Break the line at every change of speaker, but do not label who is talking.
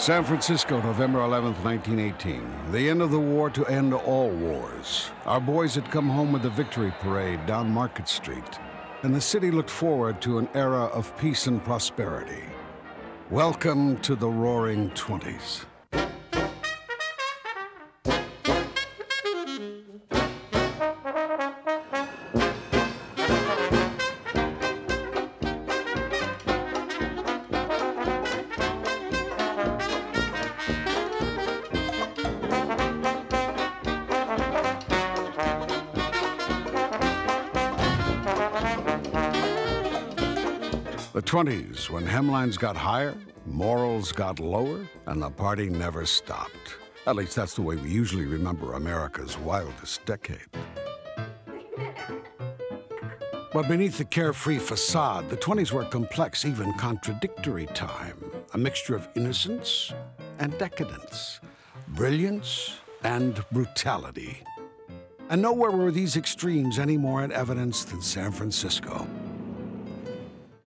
San Francisco, November 11th, 1918. The end of the war to end all wars. Our boys had come home with the victory parade down Market Street, and the city looked forward to an era of peace and prosperity. Welcome to the Roaring Twenties. The 20s, when hemlines got higher, morals got lower, and the party never stopped. At least that's the way we usually remember America's wildest decade. But beneath the carefree facade, the 20s were a complex, even contradictory time. A mixture of innocence and decadence, brilliance and brutality. And nowhere were these extremes any more in evidence than San Francisco.